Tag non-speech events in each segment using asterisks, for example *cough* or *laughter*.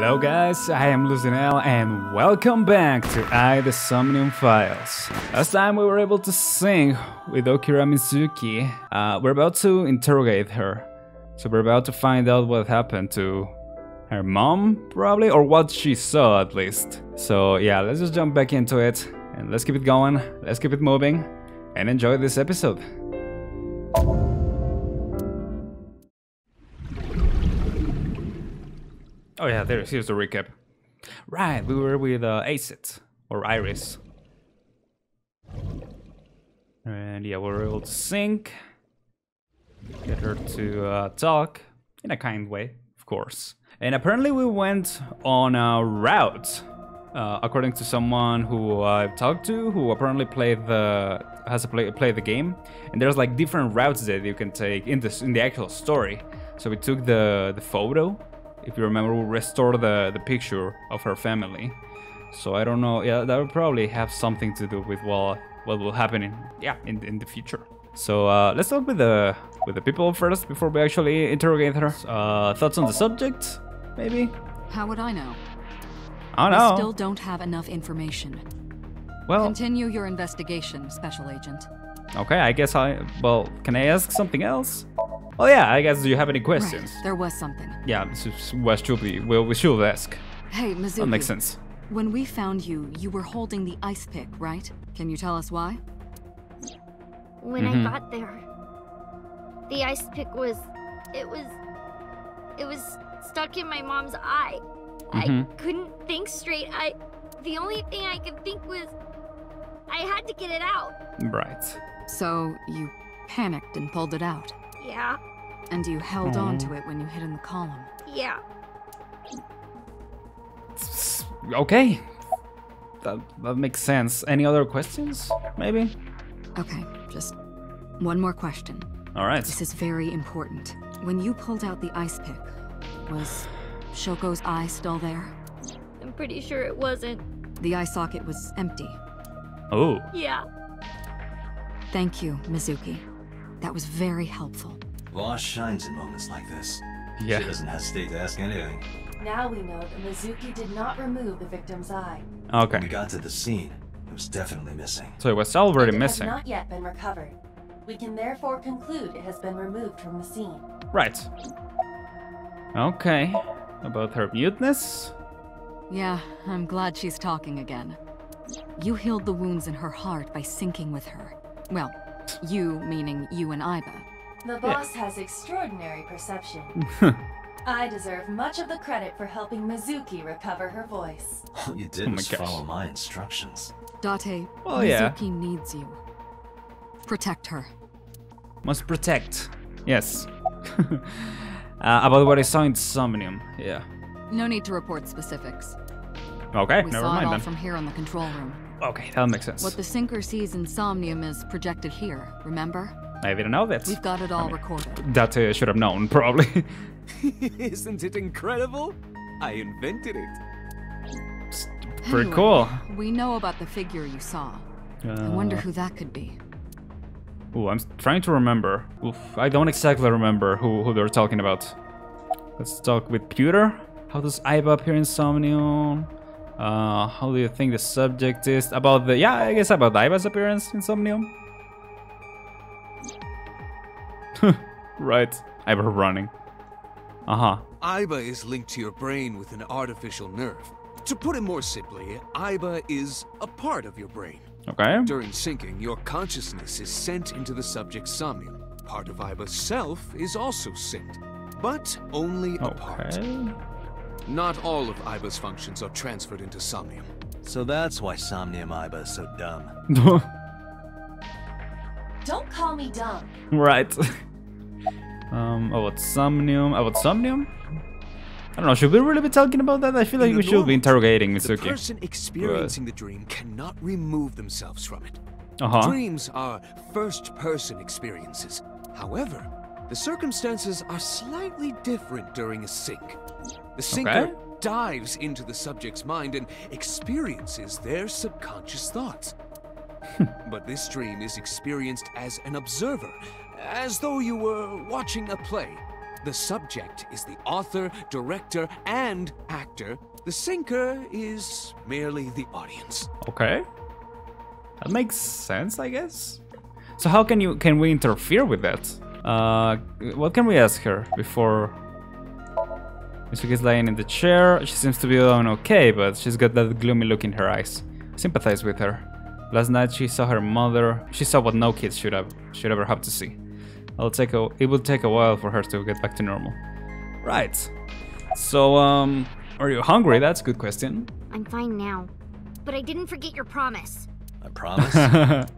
Hello guys, I am Luizen L and welcome back to AI the Somnium Files. Last time we were able to sing with Okiura Mizuki. Uh, we're about to interrogate her. So we're about to find out what happened to her mom, probably, or what she saw at least. So yeah, let's just jump back into it and let's keep it going, let's keep it moving, and enjoy this episode. Oh yeah, there. Here's the recap. Right, we were with uh, or Iris, and yeah, we were able to sync, get her to uh, talk in a kind way, of course. And apparently, we went on a route, uh, according to someone who I've talked to, who apparently played the has play played the game. And there's like different routes that you can take in this in the actual story. So we took the the photo if you remember, will restore the, the picture of her family. So I don't know, yeah, that will probably have something to do with what, what will happen in, yeah, in, in the future. So uh, let's talk with the with the people first before we actually interrogate her. Uh, thoughts on the subject, maybe? How would I know? I don't We still don't have enough information. well, Continue your investigation, Special Agent. okay, I guess I, well, can I ask something else? Oh yeah, I guess do you have any questions? Right, there was something. Yeah, this is what should be, well, we should ask. Hey, Mizuki. That makes sense. When we found you, you were holding the ice pick, right? Can you tell us why? when Mhm. I got there. The ice pick was it was it was stuck in my mom's eye. I Mhm. couldn't think straight. I the only thing I could think was I had to get it out. Right. So you panicked and pulled it out. Yeah. And you held on to it when you hid in the column. Yeah. Okay. That, that makes sense. Any other questions, maybe? Okay, just one more question. All right. This is very important. When you pulled out the ice pick, was Shoko's eye still there? I'm pretty sure it wasn't. The eye socket was empty. Oh, Yeah. Thank you, Mizuki. That was very helpful. Boss shines in moments like this. yeah. She doesn't hesitate to ask anything. Now we know that Mizuki did not remove the victim's eye. Okay. When we got to the scene, it was definitely missing. So it was already and it missing. has not yet been recovered. We can therefore conclude it has been removed from the scene. Right. Okay. About her muteness? Yeah, I'm glad she's talking again. You healed the wounds in her heart by syncing with her. Well, you meaning you and Aiba. The boss has extraordinary perception. *laughs* I deserve much of the credit for helping Mizuki recover her voice. All *laughs* you Oh did my was gosh. follow my instructions. Date, Oh, yeah. Mizuki needs you. Protect her. Must protect. Yes. *laughs* uh, about what I saw in Somnium. Yeah. No need to report specifics. Okay, We never saw it all then. from here in the control room. Okay, that makes sense. What the syncer sees in Somnium is projected here, remember? I didn't know that. We've got it all mean- recorded. That uh, should have known, probably. *laughs* Isn't it incredible? I invented it. Pretty Anyway, cool. We know about the figure you saw. I wonder Uh, who that could be. Ooh, I'm trying to remember. Oof, I don't exactly remember who, who they're talking about. Let's talk with Pewter. How does Aiba appear in Somnium? Uh, how do you think the subject is? About the... Yeah, I guess about Aiba's appearance in Somnium. *laughs* right. Aiba running. Uh-huh. Aiba is linked to your brain with an artificial nerve. To put it more simply, Aiba is a part of your brain. Okay. During syncing, your consciousness is sent into the subject's somnium. Part of Aiba's self is also synced, but only a part. Okay. Not all of Aiba's functions are transferred into somnium. So that's why Somnium Aiba is so dumb. *laughs* Don't call me dumb. right. *laughs* um, about Somnium. About Somnium? I don't know, should we really be talking about that? I feel like In we the should be normal interrogating The Mizuki. person experiencing the dream cannot remove themselves from it. Uh-huh. Dreams are first person experiences. However, the circumstances are slightly different during a sync. The syncer Okay. dives into the subject's mind and experiences their subconscious thoughts. but this dream is experienced as an observer, as though you were watching a play. The subject is the author, director, and actor. The syncer is merely the audience. Okay. That makes sense, I guess. So how can you can we interfere with that? Uh, what can we ask her before? Mizuki is lying in the chair. She seems to be doing okay, but she's got that gloomy look in her eyes. Sympathize with her. Last night she saw her mother. She saw what no kids should have should ever have to see. It'll take a it will take a while for her to get back to normal. Right. So um, are you hungry? That's a good question. I'm fine now. But I didn't forget your promise. I promise. *laughs*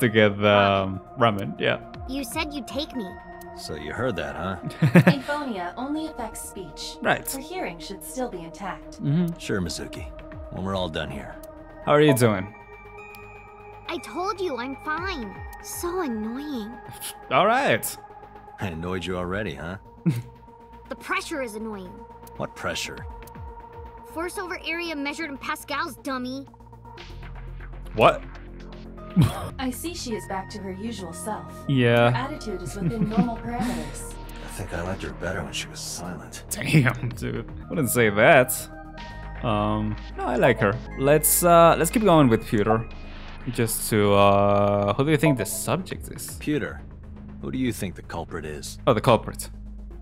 to get the um, ramen. Yeah. You said you'd take me. So you heard that, huh? *laughs* Aphonia only affects speech. Right. Her hearing should still be intact. Mm-hmm. Sure, Mizuki. When we're all done here. How are you doing? I told you I'm fine. So annoying. All right. *laughs* I annoyed you already, huh? *laughs* The pressure is annoying. What pressure? Force over area measured in pascals, dummy. What? *laughs* I see she is back to her usual self. Yeah. Her Yeah. attitude is within normal parameters. *laughs* I think I liked her better when she was silent. Damn, dude. Wouldn't say that. Um, no, I like her. Let's uh, let's keep going with Pewter. Just to uh, who do you think the subject is? Pewter, who do you think the culprit is? Oh, the culprit.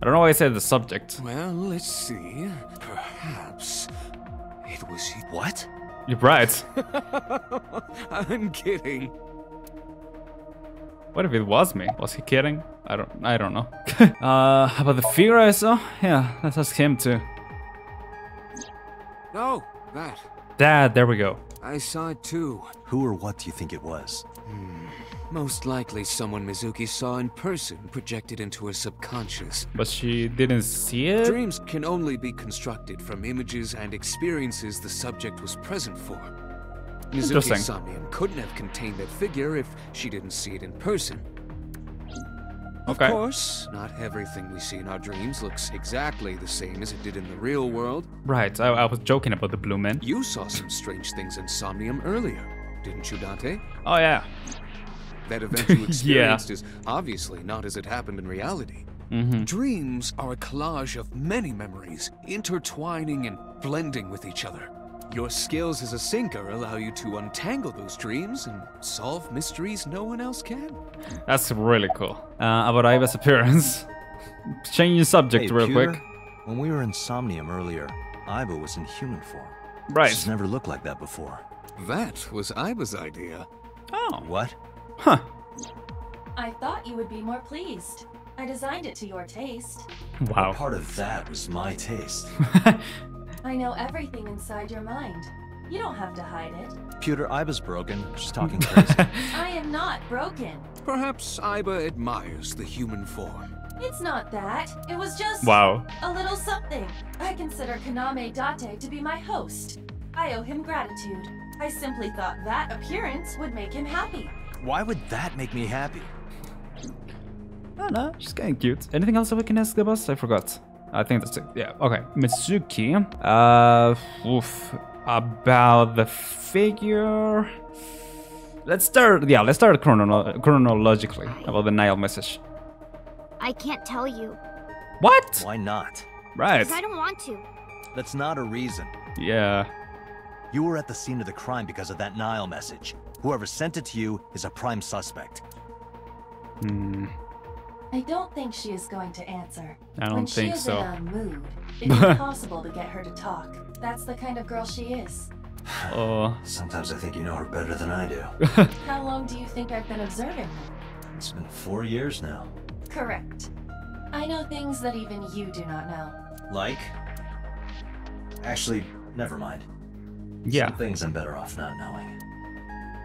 I don't know why I said the subject. Well, let's see. Perhaps it was. What? You're right. *laughs* I'm kidding. What if it was me? Was he kidding? I don't. I don't know. *laughs* uh, about the figure I saw? Yeah, let's ask him too. Oh, that. Dad, there we go. I saw it too. Who or what do you think it was? Most likely someone Mizuki saw in person projected into her subconscious. But she didn't see it. Dreams can only be constructed from images and experiences the subject was present for. Mizuki Somnium couldn't have contained that figure if she didn't see it in person. Okay. Of course, not everything we see in our dreams looks exactly the same as it did in the real world. Right. I, I was joking about the blue man. You saw some strange things in Somnium earlier, didn't you, Dante? Oh yeah. That *laughs* event you Yeah. experienced is obviously not as it happened in reality. Mm-hmm. Dreams are a collage of many memories, intertwining and blending with each other. Your skills as a syncer allow you to untangle those dreams and solve mysteries no one else can. That's really cool. Uh, about Aiba's appearance. *laughs* Changing the subject hey, real Pewter, quick. When we were in Somnium earlier, Aiba was in human form. Right. She's never looked like that before. That was Aiba's idea. Oh. What? Huh. I thought you would be more pleased. I designed it to your taste. Wow. Part of that was my taste. *laughs* I know everything inside your mind. You don't have to hide it. Pewter, Aiba's broken. She's talking *laughs* crazy. I am not broken. Perhaps Aiba admires the human form. It's not that. It was just wow. a little something. I consider Kaname Date to be my host. I owe him gratitude. I simply thought that appearance would make him happy. Why would that make me happy? Oh no, she's kind of cute. Anything else that we can ask the boss? I forgot. I think that's it. Yeah. Okay. Mizuki. Uh, oof. About the figure. Let's start. Yeah, let's start chrono- chronologically about the Nile message. I can't tell you. What? Why not? Right. Because I don't want to. That's not a reason. Yeah. You were at the scene of the crime because of that Nile message. Whoever sent it to you is a prime suspect. Hmm. I don't think she is going to answer. I don't when think she is so. in a mood, *laughs* it's impossible to get her to talk. That's the kind of girl she is. *sighs* Oh. Sometimes I think you know her better than I do. *laughs* How long do you think I've been observing her? It's been four years now. Correct. I know things that even you do not know. Like? Actually, never mind. Yeah. Some things I'm better off not knowing.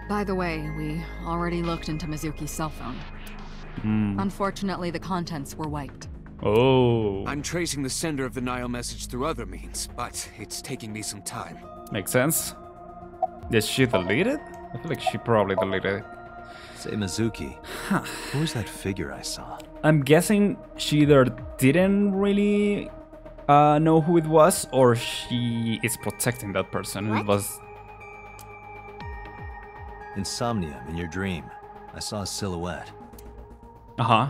By the way, we already looked into Mizuki's cell phone. Hmm. Unfortunately, the contents were wiped. Oh. I'm tracing the sender of the Nile message through other means, but it's taking me some time. Makes sense. Did she delete it? I feel like she probably deleted it. Say Mizuki. Who was that figure I saw? I'm guessing she either didn't really uh, know who it was, or she is protecting that person. and It was In Somnium, in your dream. I saw a silhouette. uh huh.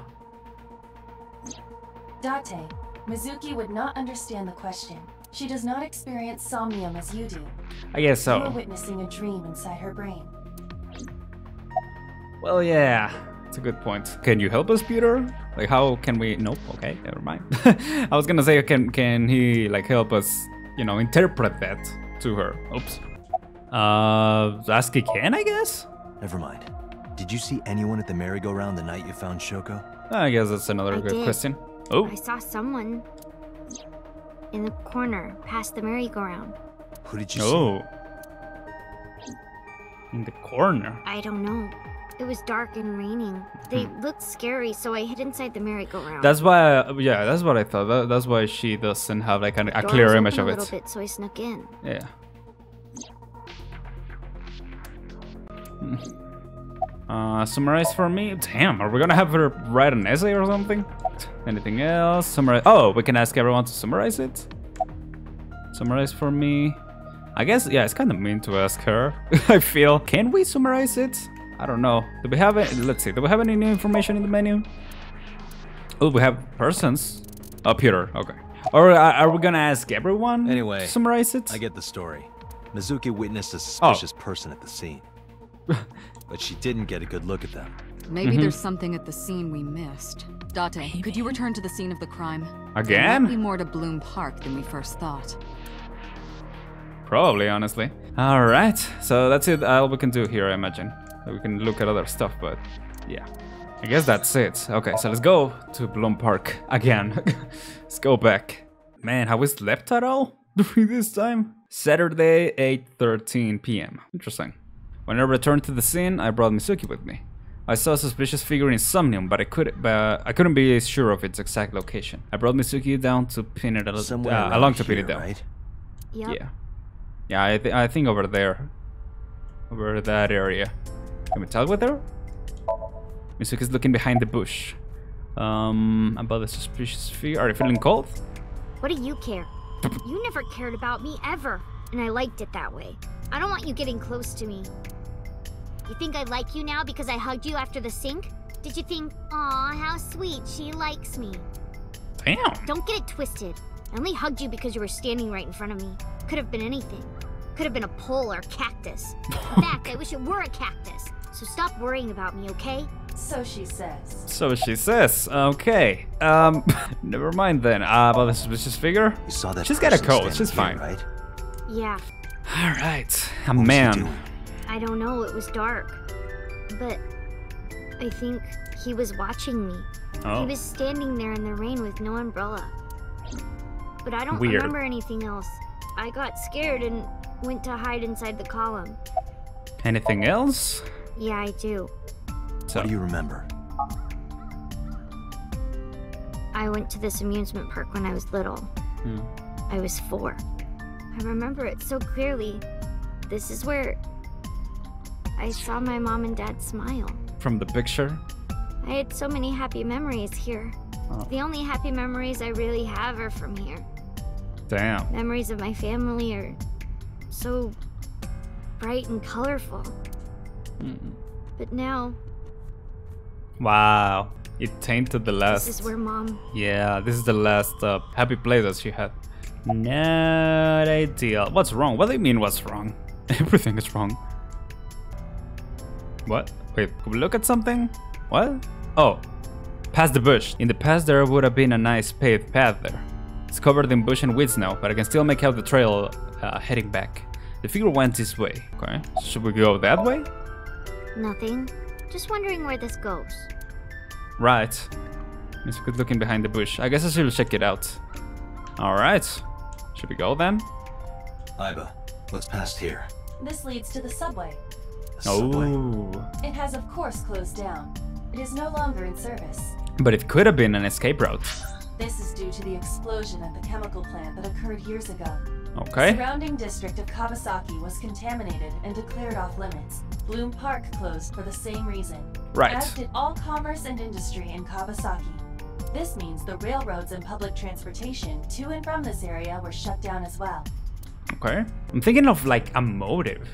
Date, Mizuki would not understand the question. She does not experience somnium as you do. I guess so. You are so. witnessing a dream inside her brain. Well, yeah, it's a good point. Can you help us, Pewter? Like, how can we? Nope. Okay, never mind. *laughs* I was gonna say, can can he like help us? You know, interpret that to her. Oops. Uh, ask he can, I guess. Never mind. Did you see anyone at the merry-go-round the night you found Shoko? I guess that's another I good did. question. Oh, I saw someone in the corner past the merry-go-round. Who did you see? oh. In the corner. I don't know. It was dark and raining. They Hmm. looked scary, so I hid inside the merry-go-round. That's why. yeah, that's what I thought. That, that's why she doesn't have like a, a clear image open of a little it. bit, so I snuck in. Yeah. Uh, summarize for me. Damn, are we gonna have her write an essay or something? Anything else? Summarize. Oh, we can ask everyone to summarize it. Summarize for me. I guess yeah, it's kind of mean to ask her. *laughs* I feel. Can we summarize it? I don't know. Do we have it? Let's see. Do we have any new information in the menu? Oh, we have persons. Oh, Pewter. Okay. Or uh, are we gonna ask everyone? Anyway, to summarize it. I get the story. Mizuki witnessed a Oh. suspicious person at the scene. *laughs* but she didn't get a good look at them. Maybe Mm-hmm. there's something at the scene we missed. Date, could you return to the scene of the crime? There Again? might be more to Bloom Park than we first thought. Probably, honestly. All right, so that's it. All we can do here, I imagine. We can look at other stuff, but yeah, I guess that's it. Okay, so let's go to Bloom Park again. *laughs* let's go back. Man, have we slept at all *laughs* during this time? Saturday, 8:13 p.m. Interesting. When I returned to the scene, I brought Mizuki with me. I saw a suspicious figure in Somnium, but I could but I couldn't be sure of its exact location. I brought Mizuki down to pin it al- Somewhere uh, around along to here, pin it down. right? Yep. Yeah. Yeah, I, th- I think over there. Over that area. Can we tell with her? Mizuki's looking behind the bush. Um, about the suspicious figure. Are you feeling cold? What do you care? You never cared about me ever, and I liked it that way. I don't want you getting close to me. You think I like you now because I hugged you after the sync? Did you think, aw, how sweet, she likes me? Damn. Don't get it twisted. I only hugged you because you were standing right in front of me. Could have been anything. Could have been a pole or cactus. *laughs* In fact, I wish it were a cactus. So stop worrying about me, okay? So she says. So she says. Okay. Um, *laughs* never mind then. Uh, about the suspicious figure? You saw that She's got a person cold. standing She's here, fine. right? Yeah, Alright. A What was she man. Doing? I don't know. It was dark. But I think he was watching me. He Oh. was standing there in the rain with no umbrella. But I don't Weird. remember anything else. I got scared and went to hide inside the column. Anything else? Yeah, I do. So, What do you remember? I went to this amusement park when I was little. Hmm. I was four. I remember it so clearly. This is where I saw my mom and dad smile. from the picture? I had so many happy memories here. Oh. The only happy memories I really have are from here. Damn. Memories of my family are so bright and colorful. Mm. But now, Wow. It tainted the last. this is where mom. Yeah, this is the last uh, happy play that she had. Not ideal. What's wrong? What do you mean, what's wrong? *laughs* Everything is wrong. What? Wait, could we look at something? What? Oh, past the bush. In the past, there would have been a nice paved path there. It's covered in bush and weeds now, but I can still make out the trail uh, heading back. The figure went this way. Okay, should we go that way? Nothing. Just wondering where this goes. Right. Mizuki's looking behind the bush. I guess I should check it out. Alright. Should we go then? Aiba, what's past here? This leads to the subway. A subway? Oh. It has, of course, closed down. It is no longer in service. But it could have been an escape route. This is due to the explosion at the chemical plant that occurred years ago. Okay. The Okay. surrounding district of Kawasaki was contaminated and declared off limits. Bloom Park closed for the same reason. Right. As did all commerce and industry in Kawasaki. This means the railroads and public transportation to and from this area were shut down as well. Okay. I'm thinking of like a motive.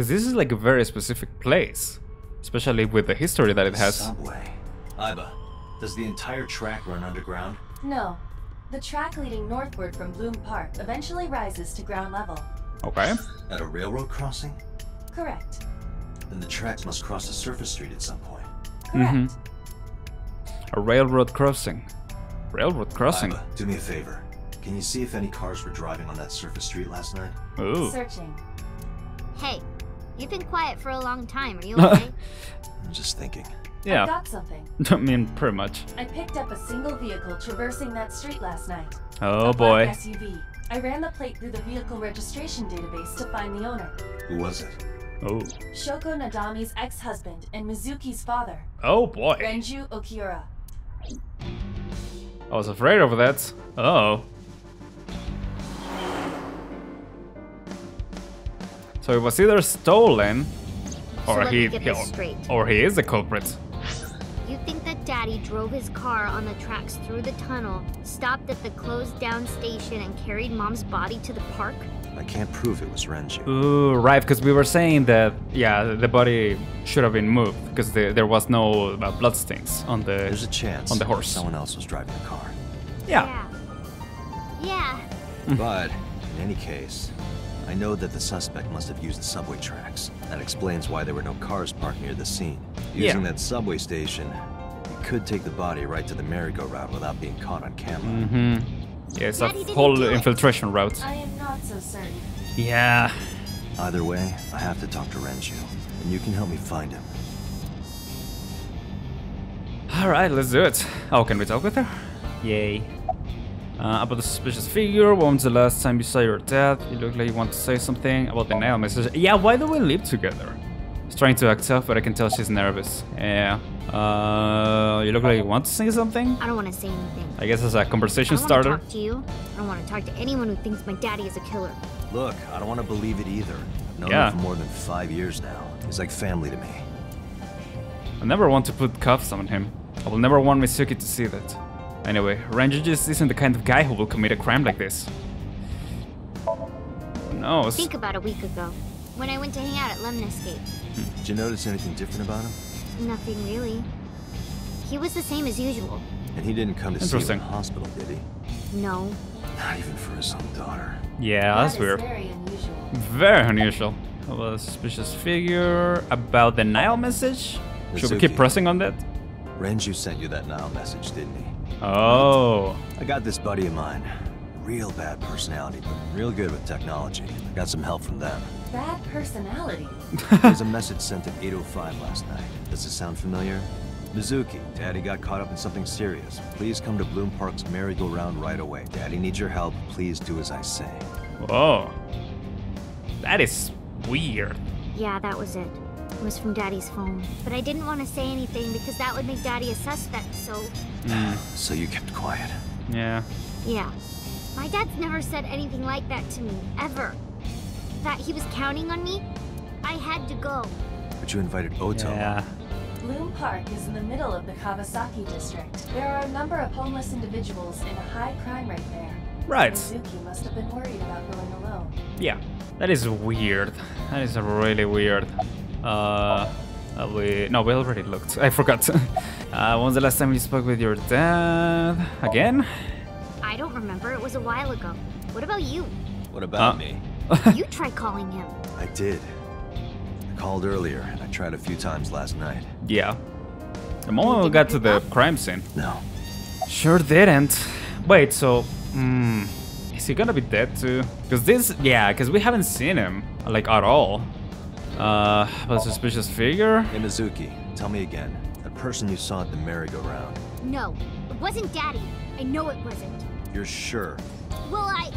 Because this is like a very specific place. Especially with the history that it has. Subway. Aiba, Does the entire track run underground? No. The track leading northward from Bloom Park eventually rises to ground level. Okay. At a railroad crossing? Correct. Then the tracks must cross a surface street at some point. Correct. Mm-hmm. A railroad crossing. Railroad crossing. Aiba, do me a favor. Can you see if any cars were driving on that surface street last night? Ooh. Searching. Hey, you've been quiet for a long time. Are you *laughs* okay? I'm just thinking. Yeah. I Yeah. got something. *laughs* I mean, pretty much. I picked up a single vehicle traversing that street last night. Oh a boy. SUV. I ran the plate through the vehicle registration database to find the owner. Who was it? Oh. Shoko Nadami's ex-husband and Mizuki's father, Oh boy. Renju Okiura. I was afraid of that. Oh. So it was either stolen, or let he, me get this he- or he is the culprit. You think that Daddy drove his car on the tracks through the tunnel, stopped at the closed down station, and carried Mom's body to the park? I can't prove it was Renju. Ooh, right, because we were saying that, yeah, the body should have been moved because the, there was no uh, bloodstains on the. There's a chance On the horse. someone else was driving the car. yeah. Yeah. But in any case, I know that the suspect must have used the subway tracks. That explains why there were no cars parked near the scene. Using Yeah. that subway station, you could take the body right to the merry-go-round without being caught on camera. Mm-hmm. Yeah, it's a Daddy whole do it. infiltration route. I am not so certain. Yeah. Either way, I have to talk to Renju, and you can help me find him. Alright, let's do it. Oh, can we talk with her? Yay. Uh, about the suspicious figure, when was the last time you saw your dad? You look like you want to say something about the Nile message. Yeah, why do we live together? She's trying to act tough, but I can tell she's nervous. Yeah. Uh, you look like you want to say something? I don't want to say anything. I guess as a conversation starter. I don't want to starter. talk to you. I don't want to talk to anyone who thinks my daddy is a killer. Look, I don't want to believe it either. I've known Yeah. him for more than five years now. He's like family to me. I never want to put cuffs on him. I will never want Mizuki to see that. Anyway, Renju just isn't the kind of guy who will commit a crime like this. Who knows? Think about a week ago, when I went to hang out at Lemniscape. Hmm. Did you notice anything different about him? Nothing really. He was the same as usual. And he didn't come to see you in the hospital, did he? No. Not even for his own daughter. Yeah, That that's weird. very unusual. Very unusual. About a suspicious figure. About the Nile message? Should we keep pressing on that? Renju sent you that Nile message, didn't he? Oh. I got this buddy of mine. Real bad personality, but real good with technology. I got some help from them. Bad personality. *laughs* There's a *laughs* message sent at 8.05 last night. Does it sound familiar? Mizuki, Daddy got caught up in something serious. Please come to Bloom Park's merry-go-round right away. Daddy needs your help. Please do as I say. Whoa. That is weird. Yeah, that was it. It was from Daddy's phone. But I didn't want to say anything because that would make Daddy a suspect, so mm. So you kept quiet. Yeah. yeah. My dad's never said anything like that to me, ever. That he was counting on me, I had to go. But you invited Ota. Yeah. Bloom Park is in the middle of the Kawasaki district. There are a number of homeless individuals in a high crime rate there. Right. Mizuki must have been worried about going alone. Yeah. That is weird. That is really weird. Uh, we no, we already looked. I forgot. *laughs* uh, when was the last time you spoke with your dad? Again? I don't remember, it was a while ago. What about you? What about Uh. me? *laughs* you tried calling him. I did. I called earlier, and I tried a few times last night. Yeah. The moment we got to the crime scene. No. Sure didn't. Wait, so, hmm, is he gonna be dead too? Cause this, yeah, cause we haven't seen him like at all. Uh, but suspicious figure. Hey, Mizuki, tell me again. That person you saw at the merry-go-round. No, it wasn't Daddy. I know it wasn't. You're sure? Well, I.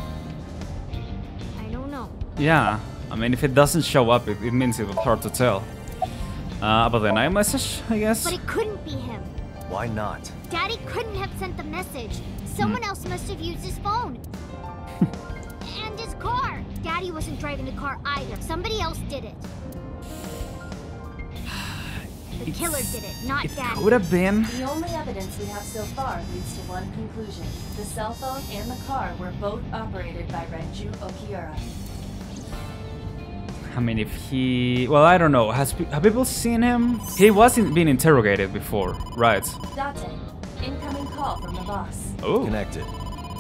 I don't know. Yeah, I mean, if it doesn't show up, it, it means it was hard to tell. Uh, about the night message, I guess. But it couldn't be him. Why not? Daddy couldn't have sent the message. Someone else must have used his phone. *laughs* and his car. Daddy wasn't driving the car either. Somebody else did it. The killer did it, not It Daddy. could have been. The only evidence we have so far leads to one conclusion. The cell phone and the car were both operated by Renju Okiura. I mean, if he, well, I don't know. Has have people seen him? He wasn't being interrogated before, right? Date, Incoming call from the boss. Oh, Connected.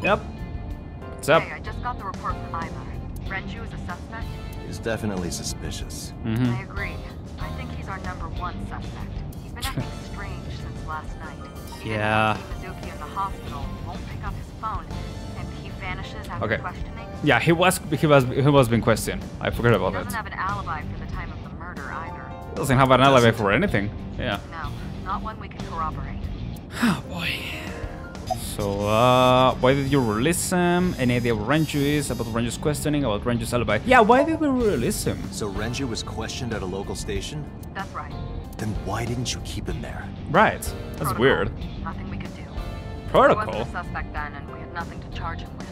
yep. What's up? Hey, I just got the report from Aiba. Renju is a suspect? He's definitely suspicious. Mm-hmm. I agree. I think he's our number one suspect. He's been acting *laughs* strange since last night. He Yeah. Mizuki in the hospital, won't pick up his phone, and he vanishes after Okay. questioning. Yeah, he was he was he was being questioned. I forgot He about doesn't that. have an alibi for the time of the murder either. Doesn't have an alibi for anything. Yeah. No, not one we can corroborate. *sighs* Oh boy. So, uh, why did you release him? Any idea what Renju is? About Renju's questioning? About Renju's alibi? Yeah, why did we release him? So Renju was questioned at a local station? That's right. Then why didn't you keep him there? Right. That's Protocol. weird. Nothing we could do. Protocol? He Protocol? wasn't a suspect then, and we had nothing to charge him with.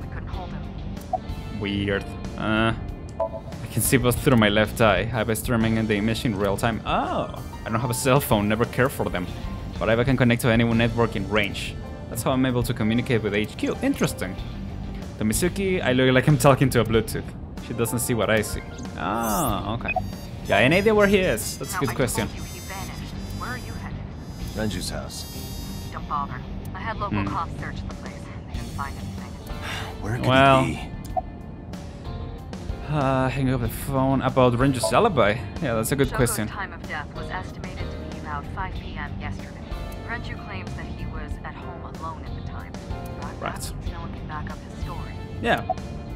We couldn't hold him. Weird. Uh, I can see both through my left eye. I was streaming in the image in real time. Oh, I don't have a cell phone, never care for them. But I can connect to any network in range. That's how I'm able to communicate with HQ. Interesting. The Mizuki, I look like I'm talking to a Bluetooth. She doesn't see what I see. Ah, okay. Yeah, any idea where he is? That's a good I question. you he vanished. Where are you headed? Renju's house. Don't bother. I had local Hmm. cops search the place. They didn't find anything. Where could Well- he be? Uh, hang up the phone about Renju's alibi. Yeah, that's a good Shoko's question. time of death was estimated to be about 5 p.m. yesterday. Renju claims story. Yeah.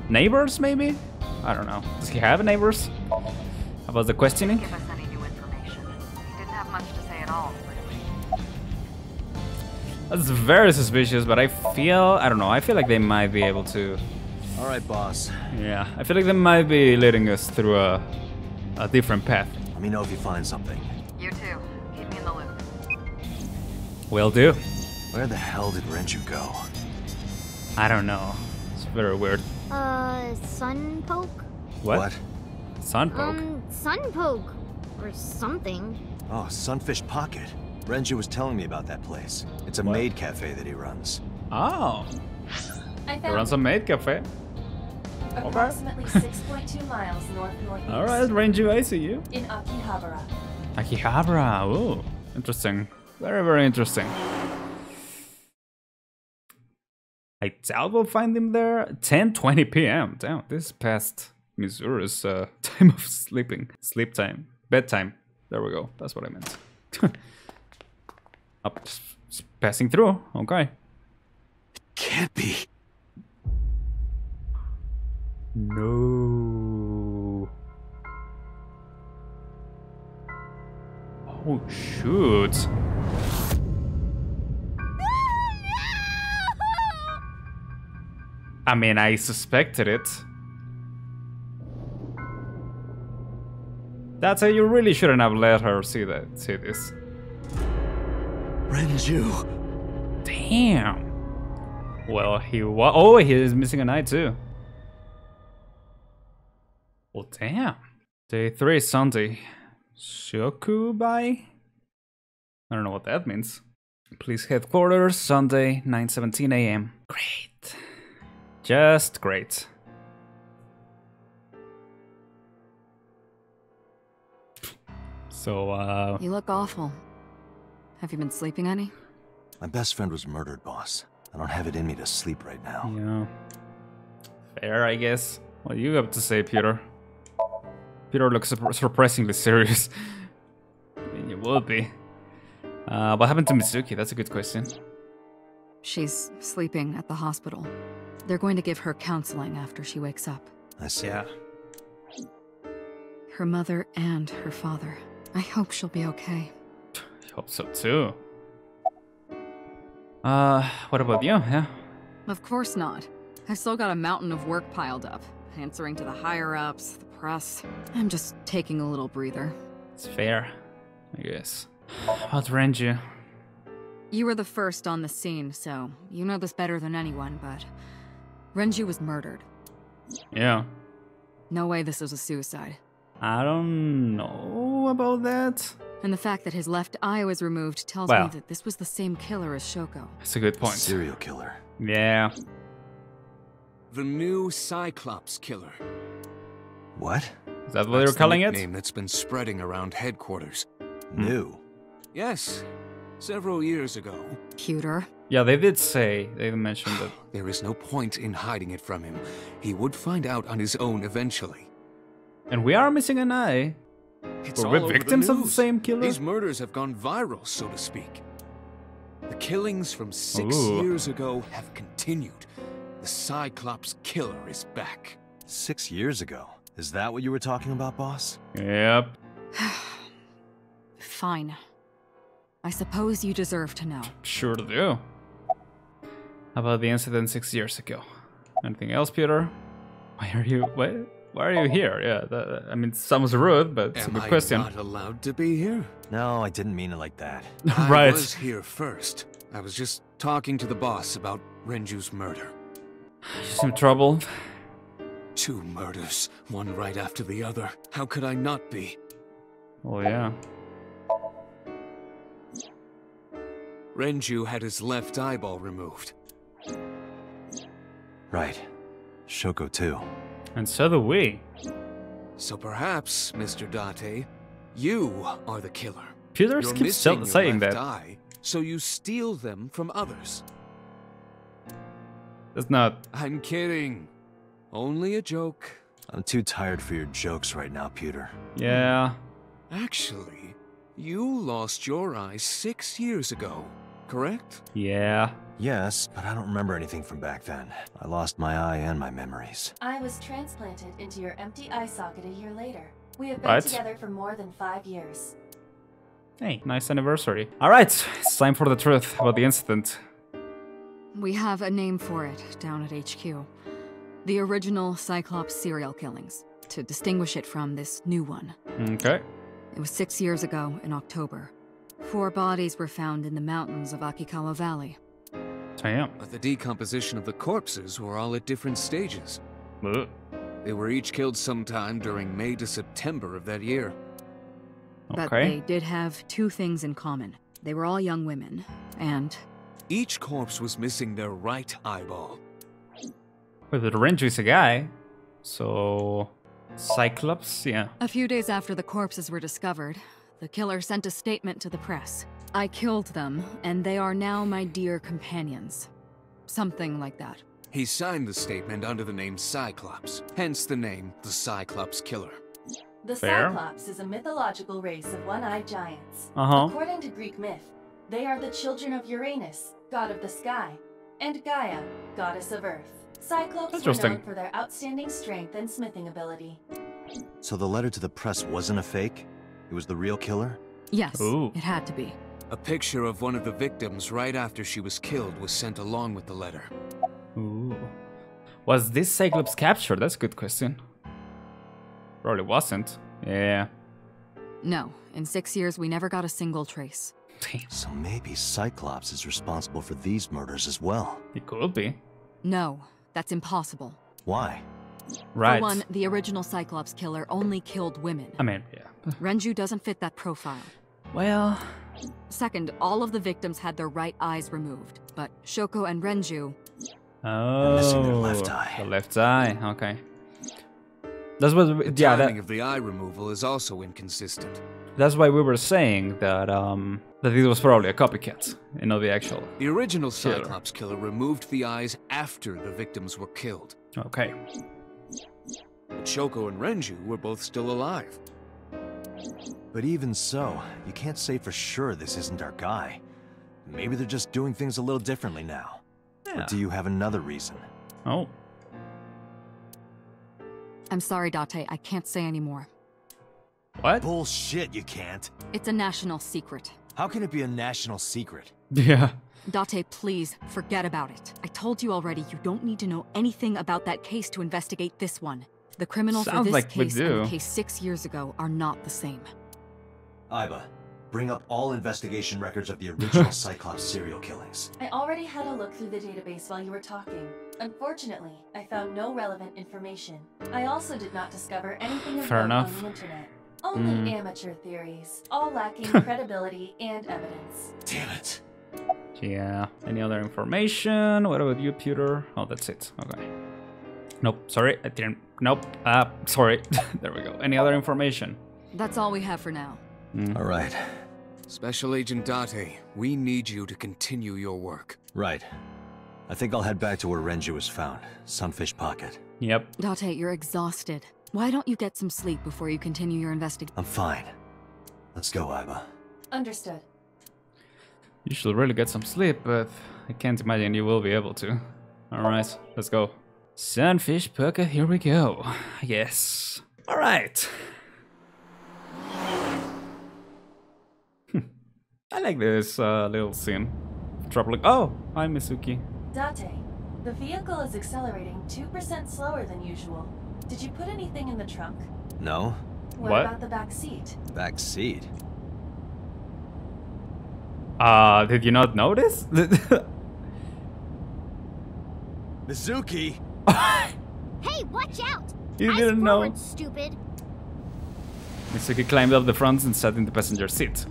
Neighbors, maybe? I don't know. Does he have neighbors? How about the questioning? Give us any new information. He didn't have much to say at all, really. That's very suspicious, but I feel, I don't know, I feel like they might be able to, All right, boss. yeah, I feel like they might be leading us through a, a different path. Let me know if you find something. You too. Keep me in the loop. Will do. Where the hell did Renju go? I don't know. It's very weird. Uh, sun poke? What? Sunpoke? Um, sun poke. Or something. Oh, Sunfish Pocket. Renju was telling me about that place. It's a What? maid cafe that he runs. oh, I he runs a maid cafe. approximately *laughs* 6.2 miles north northeast. Alright, Renju, I see you. In Akihabara. Akihabara, ooh, interesting. Very, very interesting. I doubt we'll find him there. 10:20 p.m. Damn, this is past Missouri's uh, *laughs* time of sleeping. Sleep time. Bedtime. There we go. That's what I meant. *laughs* Up, passing through. Okay. Can't be. No. Oh shoot. I mean, I suspected it. That's how you really shouldn't have let her see that. See this. Renju. Damn. Well, he wa- Oh, he is missing an eye too. Well, damn. Day three, Sunday. Shokubai? I don't know what that means. Police headquarters, Sunday, 9:17 a.m. Great. Just great. So, uh, You look awful. Have you been sleeping any? My best friend was murdered, boss. I don't have it in me to sleep right now. yeah. Fair, I guess. What do you have to say, Pewter? Pewter looks surp- surprisingly serious. *laughs* I mean, you would be. Uh, what happened to Mizuki? That's a good question. She's sleeping at the hospital. They're going to give her counseling after she wakes up. I see. Her mother and her father. I hope she'll be okay. I *sighs* hope so too. Uh, what about you? Yeah. Of course not. I still got a mountain of work piled up, answering to the higher ups, the press. I'm just taking a little breather. It's fair, I guess. *sighs* About Renju. You were the first on the scene, so you know this better than anyone, but Renju was murdered. Yeah. No way this was a suicide. I don't know about that. And the fact that his left eye was removed tells Well. me that this was the same killer as Shoko. That's a good point. Serial killer. Yeah. The new Cyclops Killer. What? Is that what they were That's the calling it? Name that's been spreading around headquarters. Hmm. New. Yes. Several years ago, Pewter. Yeah, they did say, they mentioned it. *sighs* there is no point in hiding it from him. He would find out on his own eventually. And we are missing an eye. It's Were we all over victims of the same killer? These murders have gone viral, so to speak. The killings from six Ooh. years ago have continued. The Cyclops killer is back. Six years ago. Is that what you were talking about, boss? Yep. *sighs* Fine. I suppose you deserve to know. Sure do. How about the incident six years ago? Anything else, Pewter? Why are you why, why are you here? Yeah, that, I mean, sounds rude, but it's a good question. Am good I question. not allowed to be here? No, I didn't mean it like that. *laughs* *laughs* right. I was here first. I was just talking to the boss about Renju's murder. You seem troubled. Two murders, one right after the other. How could I not be? Oh yeah. Renju had his left eyeball removed. Right. Shoko, too. And so do we. So perhaps, Mr. Date, you are the killer. Pewter keeps missing saying that. eye, so you steal them from others. That's not. I'm kidding. Only a joke. I'm too tired for your jokes right now, Pewter. Yeah. Actually, you lost your eye six years ago, correct? Yeah. Yes, but I don't remember anything from back then. I lost my eye and my memories. I was transplanted into your empty eye socket a year later. We have been Right. together for more than five years. Hey, nice anniversary. All right, it's time for the truth about the incident. We have a name for it down at HQ. The original Cyclops serial killings, to distinguish it from this new one. Okay. It was six years ago in October. Four bodies were found in the mountains of Akikawa Valley. Damn. But the decomposition of the corpses were all at different stages. Ugh. They were each killed sometime during May to September of that year. Okay. But they did have two things in common. They were all young women, and Each corpse was missing their right eyeball. Wait, but Renju's a guy. So. Cyclops? Yeah. a few days after the corpses were discovered, the killer sent a statement to the press. I killed them, and they are now my dear companions. Something like that. He signed the statement under the name Cyclops, hence the name the Cyclops Killer. The Fair. Cyclops is a mythological race of one-eyed giants. Uh huh. According to Greek myth, they are the children of Uranus, god of the sky, and Gaia, goddess of earth. Cyclops were known for their outstanding strength and smithing ability. So the letter to the press wasn't a fake? It was the real killer? Yes, Ooh. it had to be. A picture of one of the victims right after she was killed was sent along with the letter. Ooh. Was this Cyclops captured? That's a good question. Probably wasn't. Yeah. No, in six years we never got a single trace. Damn. So maybe Cyclops is responsible for these murders as well. It could be. No, that's impossible. Why? Right. For one, the original Cyclops killer only killed women. I mean, yeah. Renju doesn't fit that profile. Well. Second, all of the victims had their right eyes removed, but Shoko and Renju, Oh. missing their left eye. The left eye. Okay. That's what. We, The yeah. timing That, of the eye removal is also inconsistent. that's why we were saying that um that it was probably a copycat and not the actual. The original Killer. Cyclops Killer removed the eyes after the victims were killed. Okay. But Shoko and Renju were both still alive. But even so, you can't say for sure this isn't our guy. Maybe they're just doing things a little differently now. Yeah. Or do you have another reason? Oh. I'm sorry, Date, I can't say anymore. What? Bullshit, you can't. It's a national secret. How can it be a national secret? Yeah. Date, please, forget about it. I told you already, you don't need to know anything about that case to investigate this one. The criminal for this like case and the case six years ago are not the same. Aiba, bring up all investigation records of the *laughs* original Cyclops serial killings. I already had a look through the database while you were talking. Unfortunately, I found no relevant information. I also did not discover anything of Fair enough. on the internet. Only Mm. amateur theories, all lacking *laughs* credibility and evidence. Damn it. Yeah. Any other information? What about you, Pewter? Oh, that's it. Okay. Nope. Sorry, I didn't. Nope. Uh, sorry. *laughs* there we go. Any other information? That's all we have for now. All right. Special Agent Date, we need you to continue your work. Right. I think I'll head back to where Renju was found. Sunfish Pocket. Yep. Date, you're exhausted. Why don't you get some sleep before you continue your investigation? I'm fine. Let's go, Aiba. Understood. You should really get some sleep, but I can't imagine you will be able to. Alright, let's go. Sunfish Bucket, here we go. Yes. Alright. Hmm. I like this uh, little scene. Troubling. Oh, hi Mizuki. Date, the vehicle is accelerating 2% slower than usual. Did you put anything in the trunk? No? What, What? about the back seat? Back seat. Uh, did you not notice? *laughs* Mizuki! Hey, watch out! You Eyes didn't know. forward, stupid. Mizuki climbed up the front and sat in the passenger seat.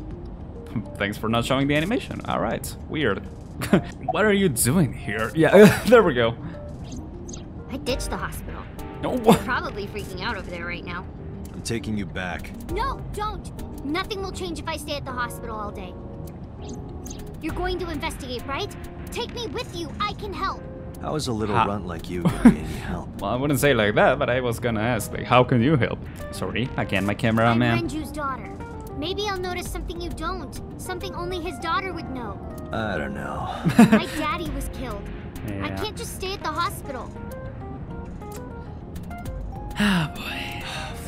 Thanks for not showing the animation. Alright, weird. *laughs* what are you doing here? Yeah, *laughs* there we go. I ditched the hospital. No, what? Probably freaking out over there right now. I'm taking you back. No, don't! Nothing will change if I stay at the hospital all day. You're going to investigate, right? Take me with you. I can help. How is a little Ha- runt like you gonna be any help? *laughs* Well, I wouldn't say like that, but I was gonna ask, like, how can you help? Sorry, again, my camera, I'm man. Renju's daughter. Maybe I'll notice something you don't. Something only his daughter would know. I don't know. *laughs* My daddy was killed. I can't just stay at the hospital. Ah, boy.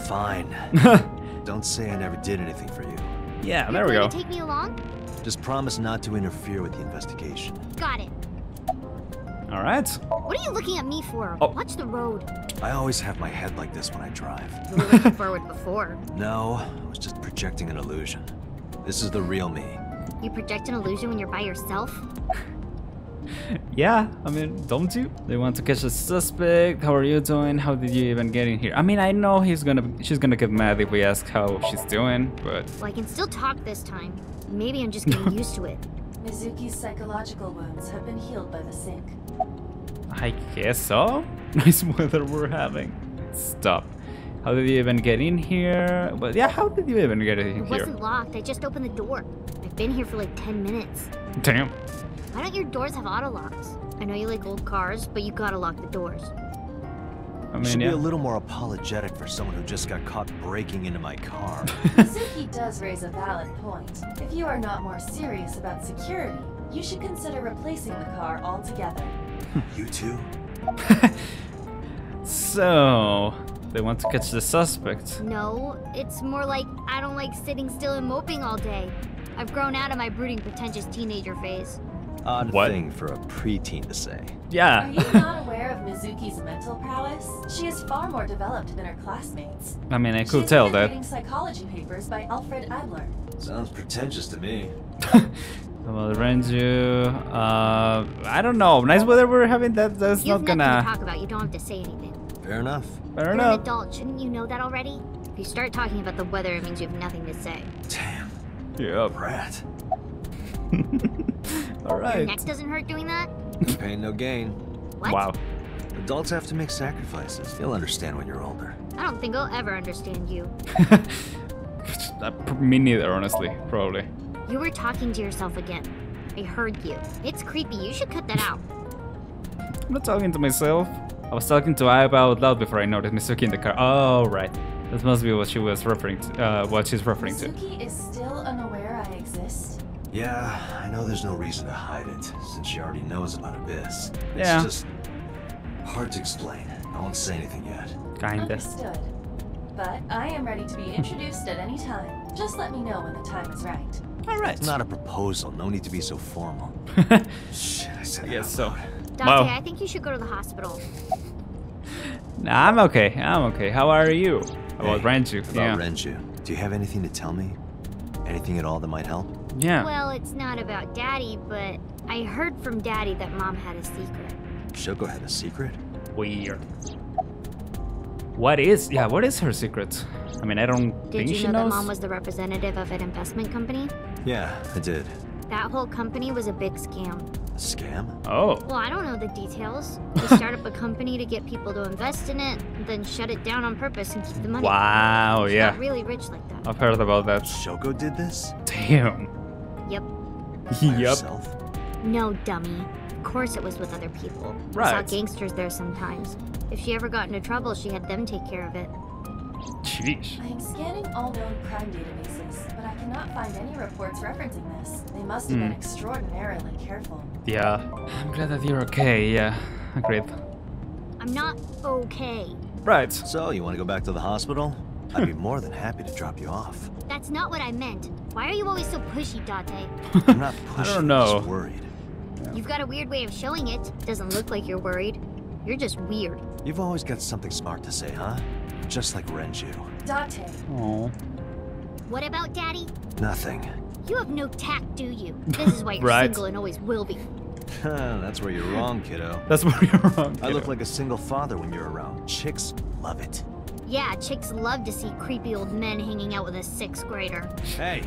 Fine. *laughs* Don't say I never did anything for you. Yeah, You're there we going go. to take me along? Just promise not to interfere with the investigation. Got it. All right. What are you looking at me for? Oh. Watch the road. I always have my head like this when I drive. You were looking *laughs* forward before. No, I was just projecting an illusion. This is the real me. You project an illusion when you're by yourself? *laughs* Yeah, I mean, don't you? They want to catch the suspect. How are you doing? How did you even get in here? I mean, I know he's gonna, she's gonna get mad if we ask how she's doing, but Well, I can still talk this time. Maybe I'm just getting *laughs* used to it. Mizuki's psychological wounds have been healed by the sync. I guess so. *laughs* Nice weather we're having. Stop. How did you even get in here? Well, yeah, how did you even get in It here? wasn't locked. I just opened the door. I've been here for like 10 minutes. Damn. Why don't your doors have auto locks? I know you like old cars, but you gotta lock the doors. I You mean, should yeah. be a little more apologetic for someone who just got caught breaking into my car. *laughs* Mizuki does raise a valid point. If you are not more serious about security, you should consider replacing the car altogether. *laughs* you too? *laughs* So, they want to catch the suspect. No, it's more like I don't like sitting still and moping all day. I've grown out of my brooding, pretentious teenager phase. Odd What? thing for a preteen to say. Yeah. Are Yeah, you not aware of Mizuki's mental prowess? She is far more developed than her classmates. I mean, I could has tell been that. reading psychology papers by Alfred Adler. Sounds pretentious to me. *laughs* Well, Renju, uh, I don't know. Nice weather we're having. That that's You have not nothing to gonna. talk about. You don't have to say anything. Fair enough. Fair You're an adult. Shouldn't you know that already? If you start talking about the weather, it means you have nothing to say. Damn, Yep. brat. *laughs* All Your neck doesn't hurt doing that? No pain, no gain. What? Wow. Adults have to make sacrifices. You'll understand when you're older. I don't think I'll ever understand you. *laughs* Uh, Me neither, honestly. Probably. You were talking to yourself again. I heard you. It's creepy. You should cut that out. I'm not talking to myself. I was talking to Aiba out loud before I noticed Mizuki in the car. Oh, right. That must be what she was referring to. Uh, what she's referring to. Mizuki is still unaware I exist. Yeah, I know there's no reason to hide it, since she already knows about Abyss. Yeah. It's just hard to explain. I won't say anything yet. Kinda. Understood. But I am ready to be introduced at any time. Just let me know when the time is right. All right. It's not a proposal. No need to be so formal. *laughs* Shit, I said I guess so. loud. Dante, Wow. I think you should go to the hospital. Nah, I'm okay. I'm okay. How are you? About Hey, Renju. About Yeah. Renju. Do you have anything to tell me? Anything at all that might help? Yeah. Well, it's not about Daddy, but I heard from Daddy that Mom had a secret. Shoko had a secret? Weird. What is? Yeah. What is her secret? I mean, I don't Did think you she know knows. that Mom was the representative of an investment company? Yeah, I did. That whole company was a big scam. A scam? Oh. Well, I don't know the details. They *laughs* start up a company to get people to invest in it, then shut it down on purpose and keep the money. Wow. She Yeah. got really rich like that. I've heard about that. Shoko did this? Damn. Yep. By yep. yourself? No, dummy. Of course it was with other people. I saw gangsters there sometimes. If she ever got into trouble, she had them take care of it. Sheesh. I am scanning all known crime databases, but I cannot find any reports referencing this. They must have been Hmm. extraordinarily careful. Yeah. I'm glad that you're okay. Yeah. Agreed. I'm not okay. Right. So, you want to go back to the hospital? I'd be *laughs* more than happy to drop you off. That's not what I meant. Why are you always so pushy, Date? I'm not *laughs* pushing, don't I'm know. just worried. You've got a weird way of showing it. Doesn't look like you're worried. You're just weird. You've always got something smart to say, huh? Just like Renju. Date, Oh. What about Daddy? Nothing. You have no tact, do you? This is why *laughs* you're Right. single and always will be. *laughs* That's where you're wrong, kiddo. That's where you're wrong. I look like a single father when you're around. Chicks love it. Yeah, chicks love to see creepy old men hanging out with a sixth grader. Hey,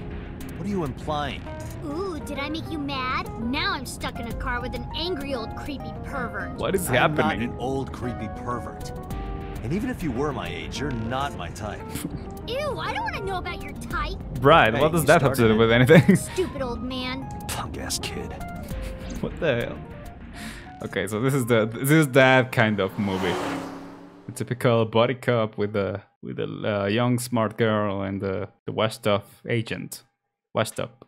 what are you implying? Ooh, did I make you mad? Now I'm stuck in a car with an angry old creepy pervert. What is I'm not happening? an old creepy pervert. And even if you were my age, you're not my type. *laughs* Ew, I don't want to know about your type. Right. Hey, what does that have to do with anything? *laughs* Stupid old man. Punk ass kid. what the hell? Okay, so this is the this is that kind of movie. The typical body cop with a with a uh, young smart girl and the the washed up agent, washed up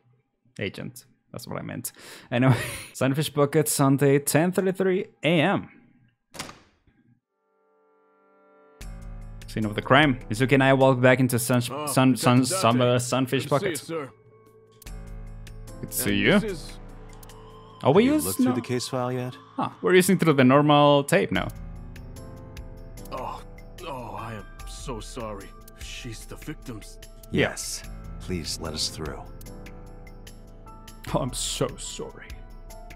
agent. That's what I meant. Anyway, *laughs* Sunfish Bucket Sunday, 10:33 a.m. Scene of the crime. Mizuki and I walked back into sun, Ah, sun, sun, sun, uh, Sunfish Good to see Bucket. Good to see you. This is Oh, we Have you use looked through the case file yet? Huh, we're using through the normal tape now. oh, oh, I am so sorry. She's the victim's. Yes. Please let us through. *laughs* Oh, I'm so sorry.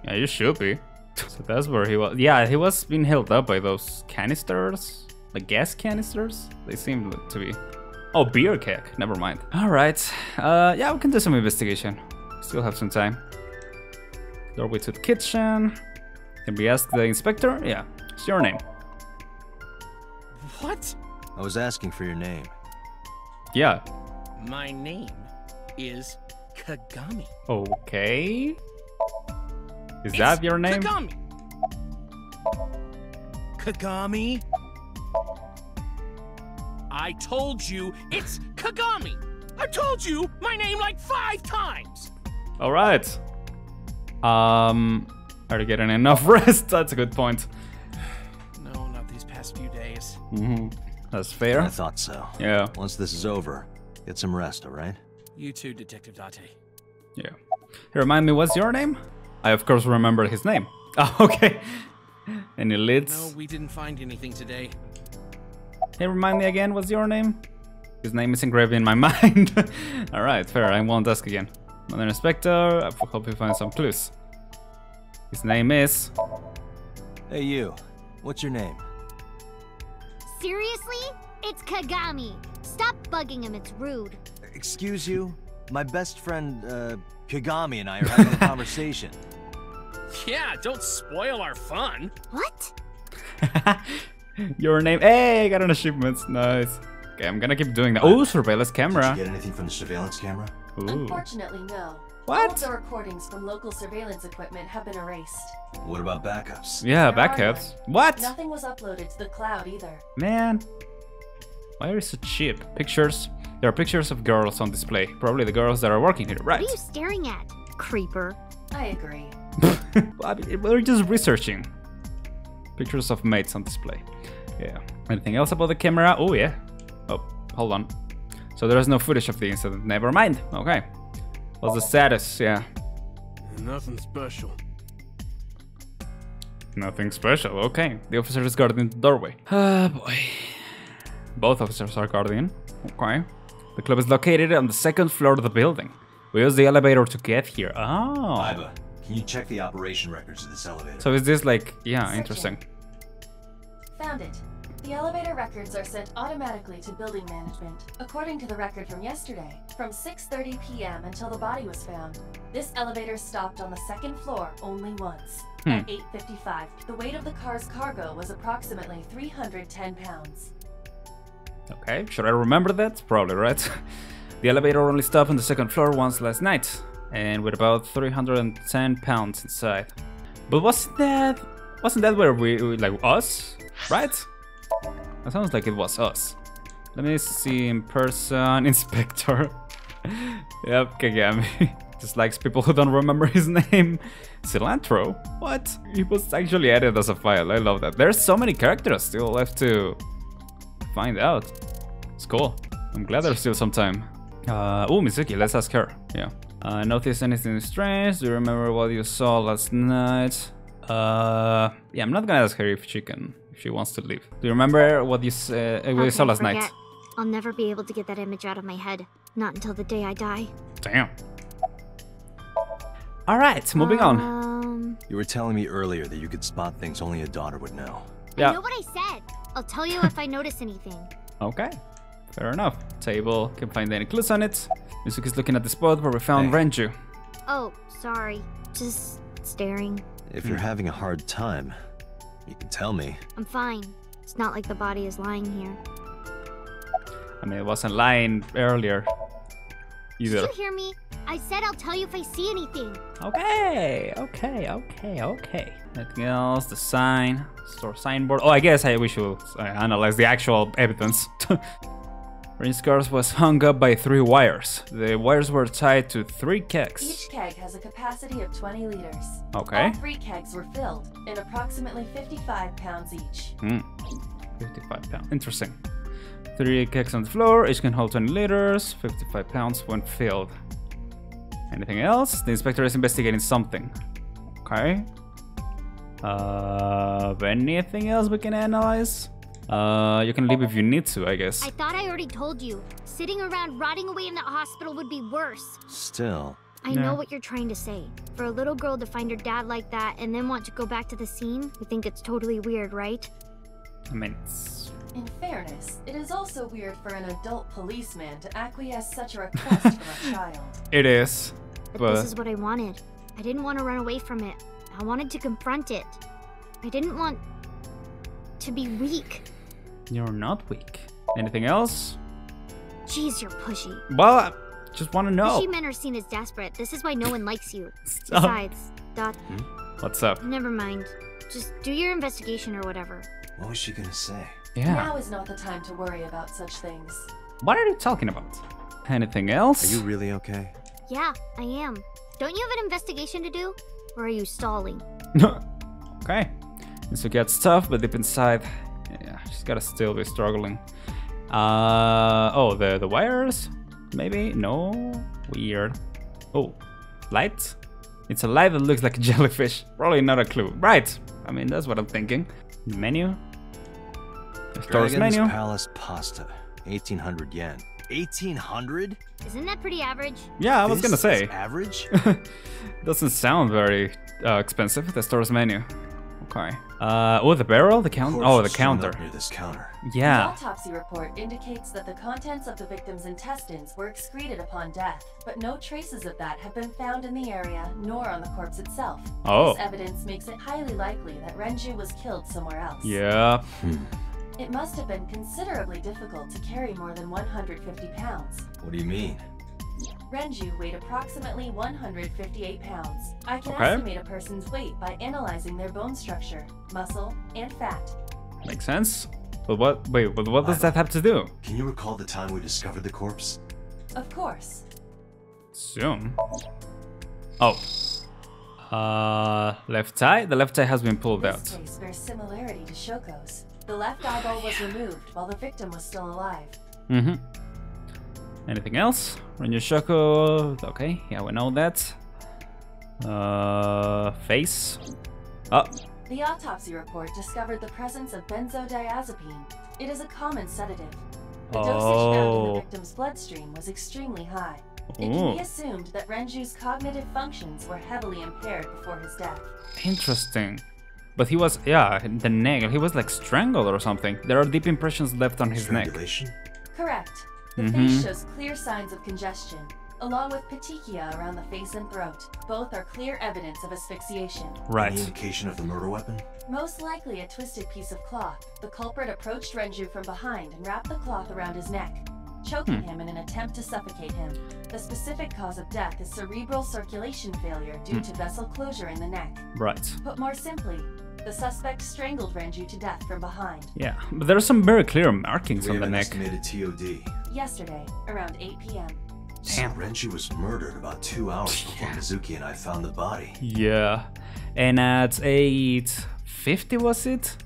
Yeah, you should be. So that's where he was. Yeah, he was being held up by those canisters, like gas canisters. They seem to be. Oh, beer keg. Never mind. All right. Uh, yeah, we can do some investigation. Still have some time. Doorway to the kitchen. Can we ask the inspector? Yeah. What's your name? What? I was asking for your name. Yeah. My name is Kagami. Okay. Is It's that your name? Kagami. Kagami. I told you it's Kagami. I told you my name like five times. All right. Um, are you getting enough *laughs* rest? That's a good point. No, not these past few days. Mm-hmm. That's fair. I thought so. Yeah, Once this is over, get some rest, alright? You too, Detective Date. yeah. Hey, remind me, what's your name? I of course remember his name. *laughs* Oh, okay. Any leads? No, we didn't find anything today. Hey, remind me again, what's your name? His name is engraved in my *laughs* mind. All right, fair. I won't ask again. Another inspector. I hope you find some clues. His name is. Hey, you. What's your name? Seriously? It's Kagami. Stop bugging him, it's rude. Excuse you? My best friend, uh, Kagami and I are having a *laughs* conversation. Yeah, don't spoil our fun. What? *laughs* your name. Hey, I got an achievement. Nice. Okay, I'm gonna keep doing that. Oh, surveillance Did camera. you get anything from the surveillance camera? Ooh. Unfortunately, no. What? of the recordings from local surveillance equipment have been erased. What about backups? Yeah, There backups. What? Nothing was uploaded to the cloud either. Man. Why are you so cheap? Pictures. There are pictures of girls on display. Probably the girls that are working here, right? What are you staring at, creeper? I agree. *laughs* I mean, We're just researching. Pictures of mates on display. Yeah. Anything else about the camera? Oh, yeah. Oh, hold on. So there is no footage of the incident. Never mind. Okay. What's the status? Yeah. Nothing special. Nothing special. Okay. The officer is guarding the doorway. Ah, boy. Both officers are guarding. Okay. The club is located on the second floor of the building. We use the elevator to get here. Ah. Oh. Aiba, can you check the operation records of this elevator? So is this like, yeah, Searching. interesting. Found it. The elevator records are sent automatically to building management. According to the record from yesterday, from 6:30 p.m. until the body was found, this elevator stopped on the second floor only once. At hmm. 8:55, the weight of the car's cargo was approximately 310 pounds. Okay, should I remember that? Probably, right? *laughs* the elevator only stopped on the second floor once last night. and with about 310 pounds inside. But wasn't that wasn't that where we like us, right? That sounds like it was us. Let me see in person, *laughs* Inspector. yep, Kagami. *laughs* Just likes people who don't remember his name. Cilantro? What? He was actually added as a file. I love that. There's so many characters still left to find out. It's cool. I'm glad there's still some time. Uh, oh, Mizuki, let's ask her. Yeah. Uh, notice anything strange? Do you remember what you saw last night? Uh, yeah, I'm not gonna ask her if she can, if she wants to leave. Do you remember what you, uh, what you saw can I last night? I'll never be able to get that image out of my head. Not until the day I die. Damn. All right, moving on. Um, You were telling me earlier that you could spot things only a daughter would know. Yeah. I know what I said. I'll tell you if I notice anything. *laughs* Okay, fair enough. Table, can find any clues on it. Mizuki's looking at the spot where we found Hey. Renju. Oh, sorry. Just staring. If you're having a hard time, you can tell me. I'm fine. It's not like the body is lying here. I mean, it wasn't lying earlier Did you hear me? I said I'll tell you if I see anything. Okay, okay, okay, okay. Anything else? The sign, store signboard. Oh, I guess I, we should uh, analyze the actual evidence. *laughs* Rin's cars was hung up by three wires. The wires were tied to three kegs. Each keg has a capacity of 20 liters. Okay. All three kegs were filled, in approximately 55 pounds each. Hmm. 55 pounds. Interesting. Three kegs on the floor, each can hold 20 liters, 55 pounds when filled. Anything else? The inspector is investigating something. Okay. Uh, anything else we can analyze? Uh, you can leave if you need to, I guess. I thought I already told you. Sitting around rotting away in that hospital would be worse. Still, I Yeah. know what you're trying to say. For a little girl to find her dad like that and then want to go back to the scene, you think it's totally weird, right? I mean, it's... In fairness, it is also weird for an adult policeman to acquiesce such a request from a *laughs* child. It is. But, But this is what I wanted. I didn't want to run away from it. I wanted to confront it. I didn't want to be weak. you're not weak. Anything else? Jeez, you're pushy. Well, I just want to know. Pushy men are seen as desperate. This is why no one likes you. *laughs* Stop. Besides, Dot, hmm? What's up? never mind. Just do your investigation or whatever. what was she gonna say? Yeah. Now is not the time to worry about such things. What are you talking about? Anything else? Are you really okay? Yeah, I am. Don't you have an investigation to do? Or are you stalling? *laughs* okay. This will get tough, but deep inside, yeah, she's gotta still be struggling. Uh oh, the the wires? Maybe? No. Weird. Oh, light? It's a light that looks like a *laughs* jellyfish. Probably not a clue. Right. I mean, that's what I'm thinking. Menu. The store's Dragon's menu. Palace pasta, 1800 yen. 1800? Isn't that pretty average? Yeah, I was This gonna say. average? *laughs* Doesn't sound very uh, expensive. The store's menu. Okay. Uh, oh, the barrel, the counter. Oh, the counter. up near this counter. The Yeah. autopsy report indicates that the contents of the victim's intestines were excreted upon death, but no traces of that have been found in the area nor on the corpse itself. Oh. This evidence makes it highly likely that Renju was killed somewhere else. Yeah. It must have been considerably difficult to carry more than 150 pounds. What do you mean? Renju weighed approximately 158 pounds. I can Okay. estimate a person's weight by analyzing their bone structure, muscle, and fat. Makes sense. But what? Wait, but what does that have to do? Can you recall the time we discovered the corpse? Of course. Zoom. Oh. Uh, left eye. The left eye has been pulled This out. case bears similarity to Shoko's. The left eyeball was removed while the victim was still alive. Mm-hmm. Anything else? Renju Shoko. Okay, yeah, we know that. Uh, face. Oh, The autopsy report discovered the presence of benzodiazepine. It is a common sedative. The dosage found in Oh. the victim's bloodstream was extremely high. It can be assumed that Renju's cognitive functions were heavily impaired before his death. interesting. But he was, yeah, the neck. He was like strangled or something. There are deep impressions left on his neck. Strangulation? Correct. The Mhm. face shows clear signs of congestion, along with petechia around the face and throat. Both are clear evidence of asphyxiation. Right. Any Right. indication of the murder weapon? Most likely a twisted piece of cloth. The culprit approached Renju from behind and wrapped the cloth around his neck. choking him in an attempt to suffocate him. The specific cause of death is cerebral circulation failure due to vessel closure in the neck. Right. Put more simply, the suspect strangled Renju to death from behind. Yeah, but there are some very clear markings We on have the an neck. estimated TOD. Yesterday, around 8 p.m. So Renju was murdered about two hours *laughs* before Mizuki and I found the body. Yeah. And at 8.50 was it?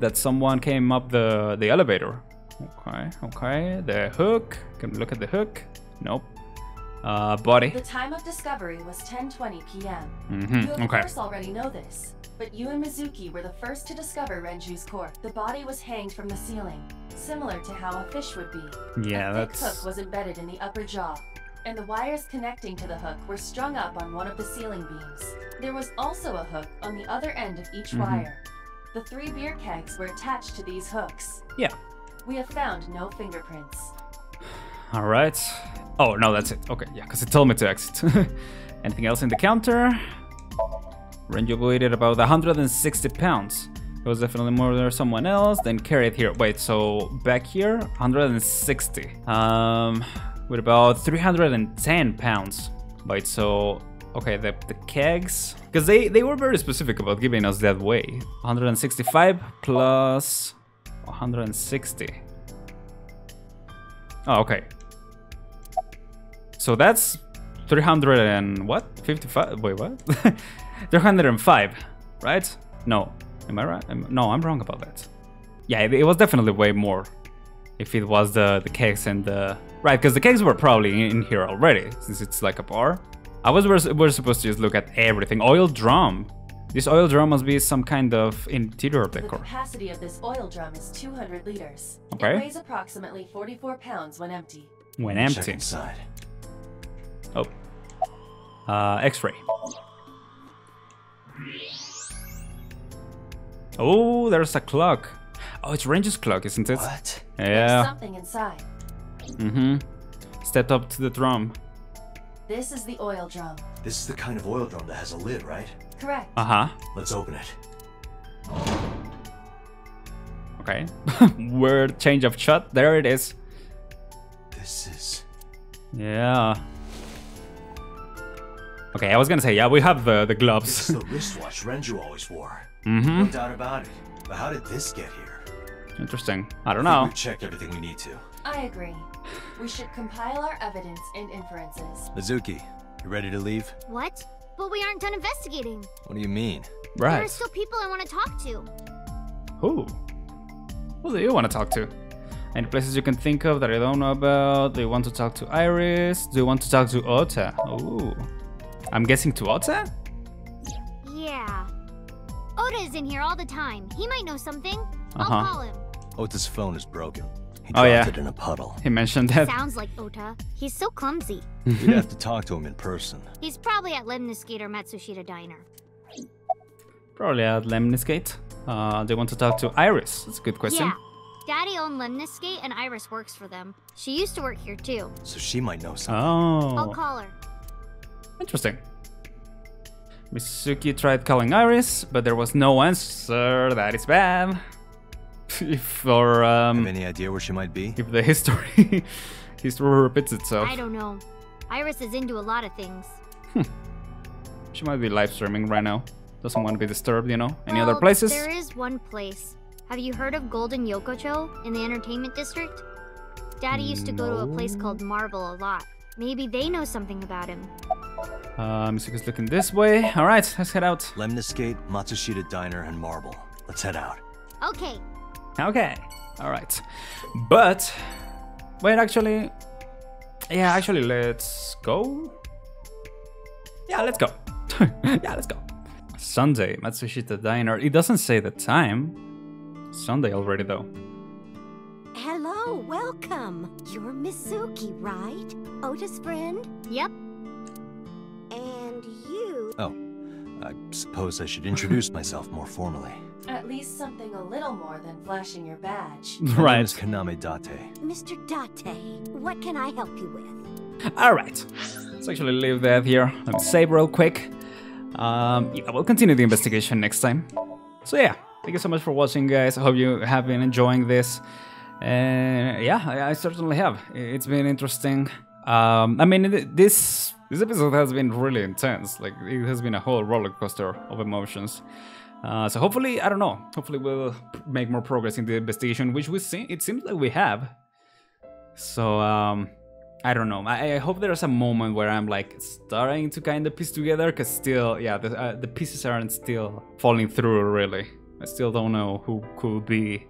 That someone came up the, the elevator. Okay, okay. The hook. Can we look at the hook? Nope. Uh, body. The time of discovery was 10:20 p.m. Mhm, You of okay. course already know this, but you and Mizuki were the first to discover Renju's corpse. The body was hanged from the ceiling, similar to how a fish would be. Yeah, a thick that's- hook was embedded in the upper jaw, and the wires connecting to the hook were strung up on one of the ceiling beams. There was also a hook on the other end of each Mhm. wire. The three beer kegs were attached to these hooks. Yeah. We have found no fingerprints. Alright. Oh, no, that's it. Okay, yeah, because it told me to exit. *laughs* Anything else in the counter? Renju weighted about 160 pounds. It was definitely more than someone else, then carried here. Wait, so back here, 160. Um, with about 310 pounds. Wait, so okay, the, the kegs, because they they were very specific about giving us that way. 165 plus 160. Oh, okay. So that's 300 and what? 55? Wait, what? *laughs* 305, right? No. Am I right? Am- no, I'm wrong about that. Yeah, it, it was definitely way more. If it was the, the kegs and the... Right, because the kegs were probably in, in here already, since it's like a bar. I was we're, we're supposed to just look at everything. Oil drum. This oil drum must be some kind of interior The decor. capacity of this oil drum is 200 liters. Okay. It weighs approximately 44 pounds when empty. When empty. Check empty. inside. Oh. Uh, X-ray. Oh, there's a clock. Oh, it's Renju's clock, isn't it? What? There's Yeah. something inside. Mm-hmm. Stepped up to the drum. This is the oil drum. This is the kind of oil drum that has a lid, right? Correct. Uh-huh. Let's open it. Okay. *laughs* Weird change of shot. There it is. This is. Yeah. Okay, I was gonna say, yeah, we have the, the gloves. is the wristwatch Renju always wore. mm-hmm. No doubt about it. But how did this get here? Interesting. I don't I know. We've checked everything we need to. I agree. We should compile our evidence and inferences. Mizuki, you ready to leave? What? But we aren't done investigating. What do you mean? Right. There are still people I want to talk to. Who? Who do you want to talk to? Any places you can think of that I don't know about? Do you want to talk to Iris? Do you want to talk to Ota? Ooh. I'm guessing to Ota? Yeah. Ota is in here all the time. He might know something. I'll Uh-huh. call him. Ota's phone is broken. He Oh, dropped yeah. it in a puddle. He mentioned that. Sounds like Ota. He's so clumsy. We'd have to talk to him in person. *laughs* He's probably at Lemniscate or Matsushita Diner. Probably at Lemniscate. Uh, they want to talk to Iris. That's a good question. Yeah. Daddy owned Lemniscate and Iris works for them. She used to work here too. So she might know something. I'll Oh, call her. Interesting. Mizuki tried calling Iris, but there was no answer. That is bad. *laughs* if or um, Have any idea where she might be? if the *laughs* history history repeats itself, I don't know. Iris is into a lot of things. she might be live streaming right now. Doesn't want to be disturbed, you know. Any other places? There is one place. Have you heard of Golden Yokocho in the entertainment district? Daddy used to go to a place called Marble a lot. Maybe they know something about him. Uh, Mizuki's looking this way. All right, let's head out. Lemniscate, Matsushita Diner, and Marble. Let's head out. Okay, Okay. All right. But wait, actually, yeah, actually, let's go. Yeah, let's go. *laughs* yeah, let's go. Sunday, Matsushita Diner. It doesn't say the time. Sunday already, though. Hello, welcome. You're Mizuki, right? Ota's friend? yep. And you. Oh, I suppose I should introduce myself more formally. At least something a little more than flashing your badge. My name right. is Kaname Date. Mr. Date, what can I help you with? All right. Let's actually leave that here. Let me save real quick. Um, yeah, we'll continue the investigation next time. So yeah, thank you so much for watching, guys. I hope you have been enjoying this. And yeah, I, I certainly have. It's been interesting. Um, I mean, this this episode has been really intense. Like it has been a whole roller coaster of emotions. Uh, so hopefully, I don't know. Hopefully, we'll make more progress in the investigation, which we see. It seems like we have. So um, I don't know. I, I hope there's a moment where I'm like starting to kind of piece together, cause still, yeah, the uh, the pieces aren't still falling through. Really, I still don't know who could be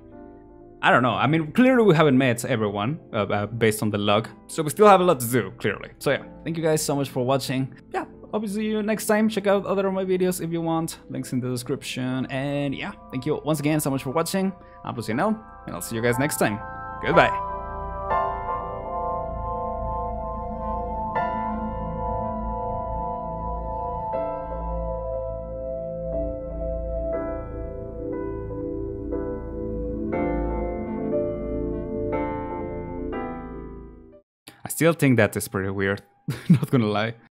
I don't know. I mean, clearly we haven't met everyone uh, uh, based on the log, so we still have a lot to do, clearly. So yeah, thank you guys so much for watching. Yeah, you next time. Check out other of my videos if you want. Links in the description. And yeah, thank you once again so much for watching. I'm Luizen L, and I'll see you guys next time. Goodbye. Still think that is pretty weird, *laughs* not gonna lie.